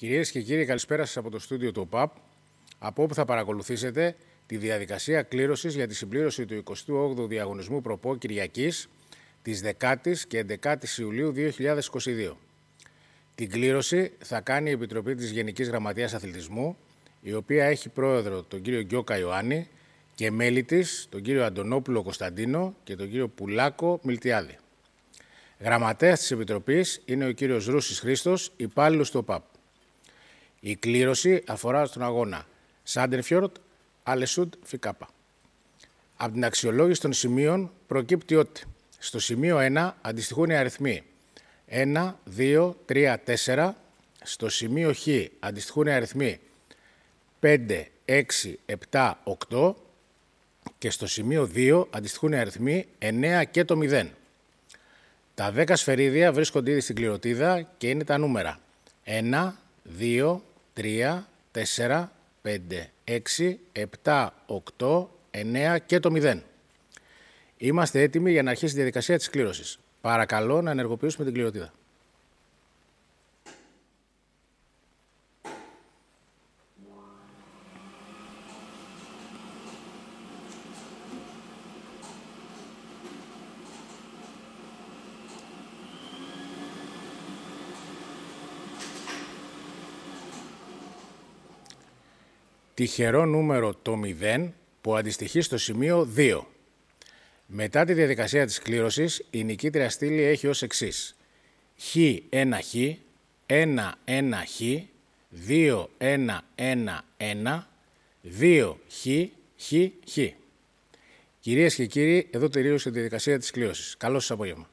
Κυρίες και κύριοι, καλησπέρα σας από το στούντιο του ΟΠΑΠ, από όπου θα παρακολουθήσετε τη διαδικασία κλήρωσης για τη συμπλήρωση του 28ου διαγωνισμού προπό Κυριακής της 10ης και 11ης Ιουλίου 2022. Την κλήρωση θα κάνει η Επιτροπή της Γενικής Γραμματείας Αθλητισμού, η οποία έχει πρόεδρο τον κύριο Γκιώκα Ιωάννη και μέλη της τον κύριο Αντωνόπουλο Κωνσταντίνο και τον κύριο Πουλάκο Μιλτιάδη. Γραμματέας της Επιτροπής είναι ο κύριος Ρούσης Χρήστος, υπάλληλος του ΟΠΑΠ. Η κλήρωση αφορά στον αγώνα Σάντερφιορτ Αλεσούντ Φικάπα. Από την αξιολόγηση των σημείων προκύπτει ότι στο σημείο 1 αντιστοιχούν οι αριθμοί 1, 2, 3, 4. Στο σημείο Χ αντιστοιχούν οι αριθμοί 5, 6, 7, 8 και στο σημείο 2 αντιστοιχούν οι αριθμοί 9 και το 0. Τα 10 σφαιρίδια βρίσκονται ήδη στην κληροτίδα και είναι τα νούμερα 1, 2, 3, 4, 5, 6, 7, 8, 9 και το 0. Είμαστε έτοιμοι για να αρχίσει η διαδικασία της κλήρωσης. Παρακαλώ να ενεργοποιήσουμε την κληροτίδα. Τυχερό νούμερο το 0 που αντιστοιχεί στο σημείο 2. Μετά τη διαδικασία της κλήρωσης, η νικήτρια στήλη έχει ως εξής. Χ 1 Χ, 1 1 Χ, 2 1 1 1, 2 Χ Χ Χ. Κυρίες και κύριοι, εδώ τελείωσε η διαδικασία της κλήρωσης. Καλό σας απόγευμα.